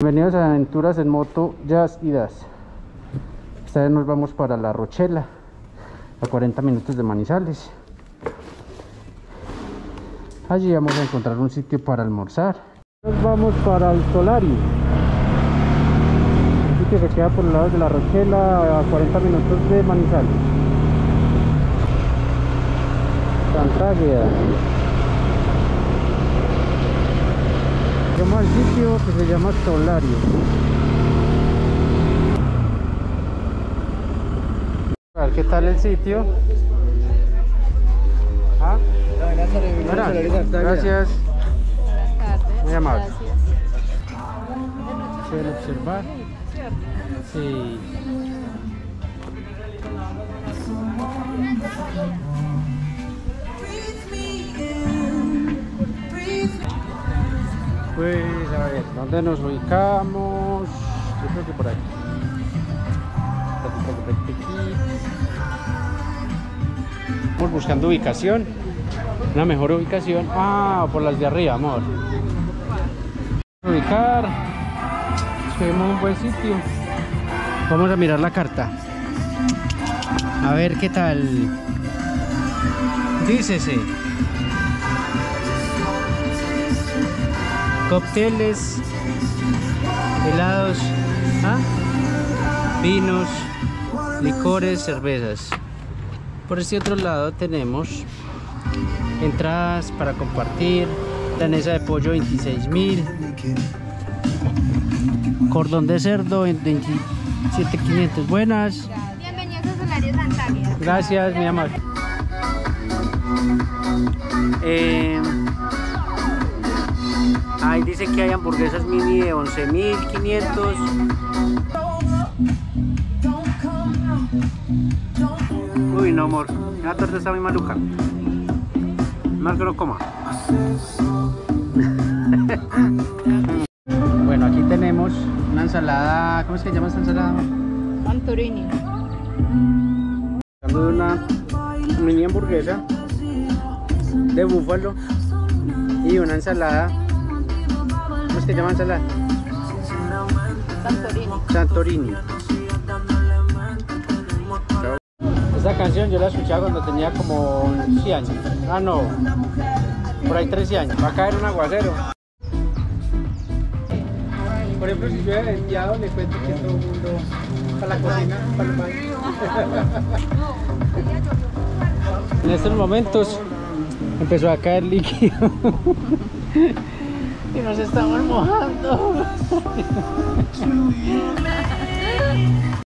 Bienvenidos a Aventuras en Moto, Jazz y Das. Esta vez nos vamos para La Rochela, a 40 minutos de Manizales. Allí vamos a encontrar un sitio para almorzar. Nos vamos para el Solari. Un sitio que queda por el lado de La Rochela, a 40 minutos de Manizales. Santagueda. Llegamos al sitio que se llama Solario. A ver qué tal el sitio. ¿Ah? Bueno, gracias. Buenas tardes. Muy amable. Pueden observar. Sí. Pues a ver, ¿dónde nos ubicamos? Yo creo que por aquí. Estamos buscando ubicación. Una mejor ubicación. Ah, por las de arriba, amor. Ubicar. Escogemos un buen sitio. Vamos a mirar la carta. A ver qué tal. Dícese. Cócteles, helados, ¿ah? vinos, licores, cervezas. Por este otro lado tenemos entradas para compartir, danesa de pollo 26 mil, cordón de cerdo en 27.500. Buenas, Bienvenidos a Solario Santaria. gracias mi amor. Eh, ahí dice que hay hamburguesas mini de 11.500. Uy, no, amor. La torta está muy maluca. Más que no coma. bueno, aquí tenemos una ensalada. ¿Cómo es que se llama esta ensalada? Santorini. De una mini hamburguesa de búfalo y una ensalada. ¿Cómo se llama ensalada? Santorini. Esta canción yo la escuchaba cuando tenía como 11 años. Ah, no. Por ahí 13 años. Va a caer un aguacero. Por ejemplo, si yo he enviado, le cuento que todo el mundo para la cocina, para el baño. En estos momentos empezó a caer líquido. nos estamos mojando.